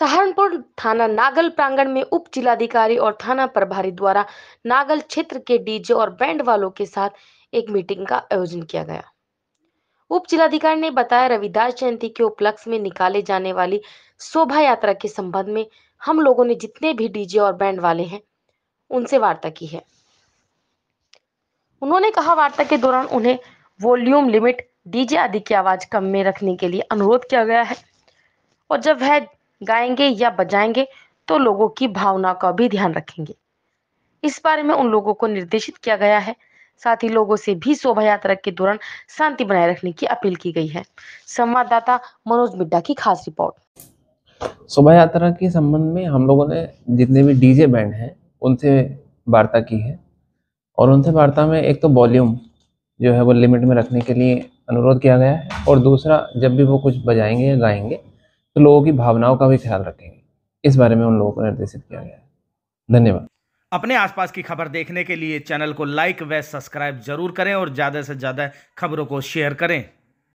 सहारनपुर थाना नागल प्रांगण में उप जिलाधिकारी और थाना प्रभारी द्वारा नागल क्षेत्र के डीजे और बैंड वालों के साथ एक मीटिंग का आयोजन किया गया। उप जिलाधिकारी ने बताया, रविदास जयंती के उपलक्ष्य में निकाले जाने वाली शोभा यात्रा के संबंध में हम लोगों ने जितने भी डीजे और बैंड वाले हैं, उनसे वार्ता की है। उन्होंने कहा, वार्ता के दौरान उन्हें वॉल्यूम लिमिट, डीजे आदि की आवाज़ कम में रखने के लिए अनुरोध किया गया है और जब वह गाएँगे या बजाएँगे तो लोगों की भावना का भी ध्यान रखेंगे। इस बारे में उन लोगों को निर्देशित किया गया है। साथ ही लोगों से भी शोभा यात्रा के दौरान शांति बनाए रखने की अपील की गई है। संवाददाता मनोज मिड्डा की खास रिपोर्ट। शोभा यात्रा के संबंध में हम लोगों ने जितने भी डीजे बैंड हैं, उनसे वार्ता की है। और उनसे वार्ता में एक तो वॉल्यूम जो है वो लिमिट में रखने के लिए अनुरोध किया गया है। और दूसरा, जब भी वो कुछ बजाएँगे या गाएँगे तो लोगों की भावनाओं का भी ख्याल रखेंगे इस बारे में उन लोगों को निर्देशित किया गया है। धन्यवाद। अपने आसपास की खबर देखने के लिए चैनल को लाइक व सब्सक्राइब ज़रूर करें और ज़्यादा से ज़्यादा खबरों को शेयर करें।